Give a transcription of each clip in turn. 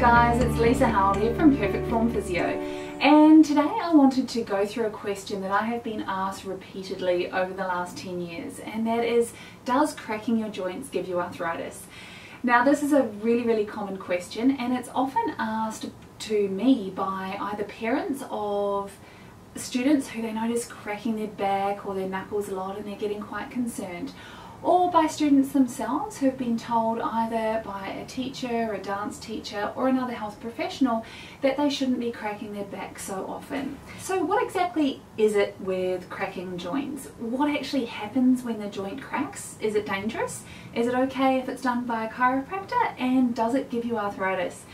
guys, it's Lisa Howell here from Perfect Form Physio and today I wanted to go through a question that I have been asked repeatedly over the last 10 years and that is does cracking your joints give you arthritis? Now this is a really really common question and it's often asked to me by either parents of students who they notice cracking their back or their knuckles a lot and they're getting quite concerned or by students themselves who've been told either by a teacher, a dance teacher or another health professional that they shouldn't be cracking their back so often. So what exactly is it with cracking joints? What actually happens when the joint cracks? Is it dangerous? Is it okay if it's done by a chiropractor and does it give you arthritis?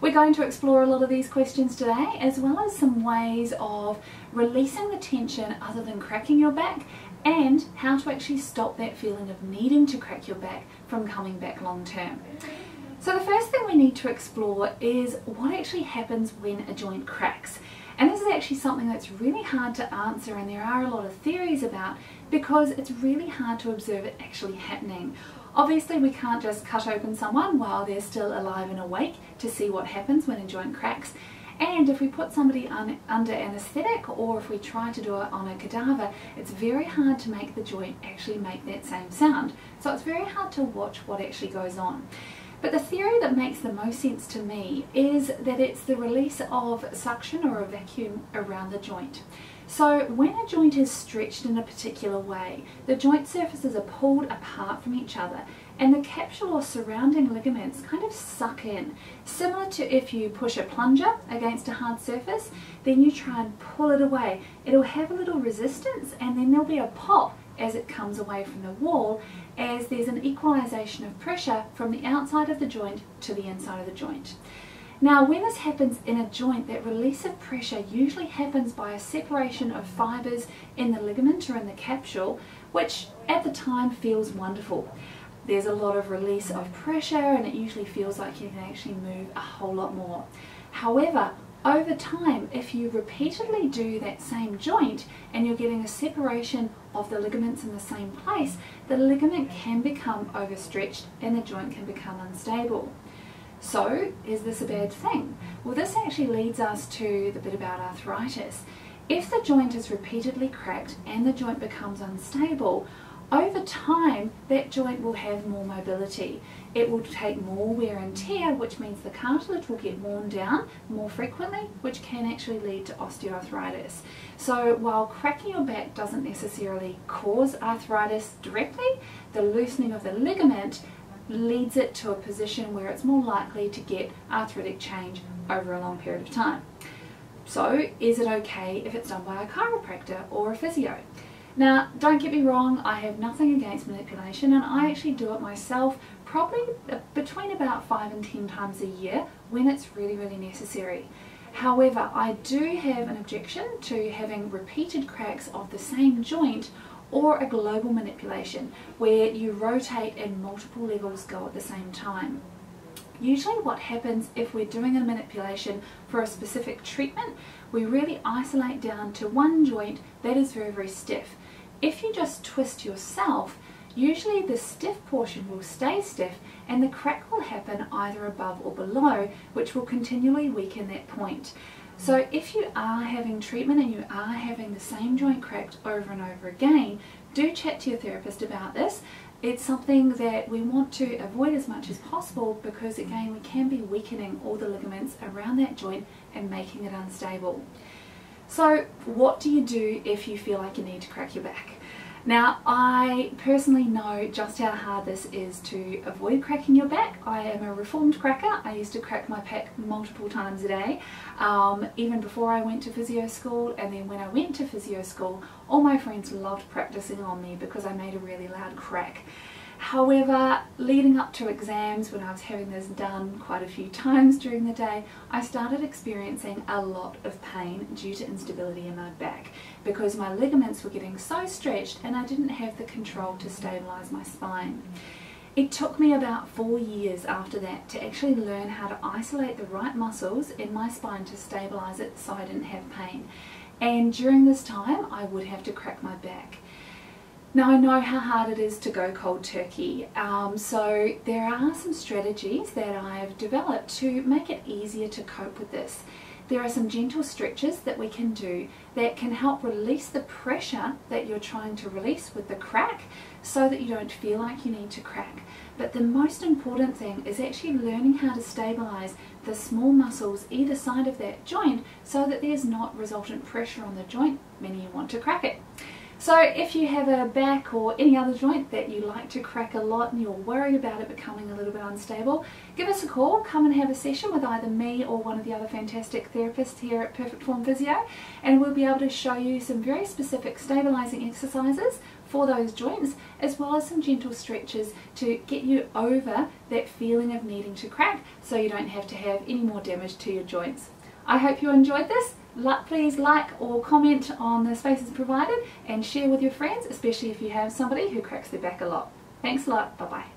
We're going to explore a lot of these questions today as well as some ways of releasing the tension other than cracking your back and how to actually stop that feeling of needing to crack your back from coming back long term. So the first thing we need to explore is what actually happens when a joint cracks. And this is actually something that's really hard to answer and there are a lot of theories about because it's really hard to observe it actually happening. Obviously we can't just cut open someone while they're still alive and awake to see what happens when a joint cracks and if we put somebody un under anaesthetic or if we try to do it on a cadaver, it's very hard to make the joint actually make that same sound. So it's very hard to watch what actually goes on. But the theory that makes the most sense to me is that it's the release of suction or a vacuum around the joint. So when a joint is stretched in a particular way, the joint surfaces are pulled apart from each other and the capsule or surrounding ligaments kind of suck in. Similar to if you push a plunger against a hard surface, then you try and pull it away. It'll have a little resistance and then there'll be a pop as it comes away from the wall as there's an equalization of pressure from the outside of the joint to the inside of the joint. Now when this happens in a joint, that release of pressure usually happens by a separation of fibres in the ligament or in the capsule, which at the time feels wonderful there's a lot of release of pressure and it usually feels like you can actually move a whole lot more. However, over time, if you repeatedly do that same joint and you're getting a separation of the ligaments in the same place, the ligament can become overstretched and the joint can become unstable. So, is this a bad thing? Well, this actually leads us to the bit about arthritis. If the joint is repeatedly cracked and the joint becomes unstable, over time that joint will have more mobility. It will take more wear and tear which means the cartilage will get worn down more frequently which can actually lead to osteoarthritis. So while cracking your back doesn't necessarily cause arthritis directly, the loosening of the ligament leads it to a position where it's more likely to get arthritic change over a long period of time. So is it okay if it's done by a chiropractor or a physio? Now, don't get me wrong, I have nothing against manipulation and I actually do it myself probably between about 5 and 10 times a year when it's really, really necessary. However, I do have an objection to having repeated cracks of the same joint or a global manipulation where you rotate and multiple levels go at the same time. Usually what happens if we're doing a manipulation for a specific treatment, we really isolate down to one joint that is very, very stiff. If you just twist yourself, usually the stiff portion will stay stiff and the crack will happen either above or below, which will continually weaken that point. So if you are having treatment and you are having the same joint cracked over and over again, do chat to your therapist about this. It's something that we want to avoid as much as possible because again we can be weakening all the ligaments around that joint and making it unstable. So what do you do if you feel like you need to crack your back? Now I personally know just how hard this is to avoid cracking your back. I am a reformed cracker. I used to crack my back multiple times a day um, even before I went to physio school and then when I went to physio school all my friends loved practicing on me because I made a really loud crack. However, leading up to exams, when I was having this done quite a few times during the day, I started experiencing a lot of pain due to instability in my back because my ligaments were getting so stretched and I didn't have the control to stabilize my spine. It took me about four years after that to actually learn how to isolate the right muscles in my spine to stabilize it so I didn't have pain. And during this time, I would have to crack my back. Now I know how hard it is to go cold turkey, um, so there are some strategies that I've developed to make it easier to cope with this. There are some gentle stretches that we can do that can help release the pressure that you're trying to release with the crack so that you don't feel like you need to crack. But the most important thing is actually learning how to stabilize the small muscles either side of that joint so that there's not resultant pressure on the joint when you want to crack it. So if you have a back or any other joint that you like to crack a lot and you're worried about it becoming a little bit unstable, give us a call, come and have a session with either me or one of the other fantastic therapists here at Perfect Form Physio and we'll be able to show you some very specific stabilizing exercises for those joints as well as some gentle stretches to get you over that feeling of needing to crack so you don't have to have any more damage to your joints. I hope you enjoyed this please like or comment on the spaces provided and share with your friends, especially if you have somebody who cracks their back a lot. Thanks a lot. Bye bye.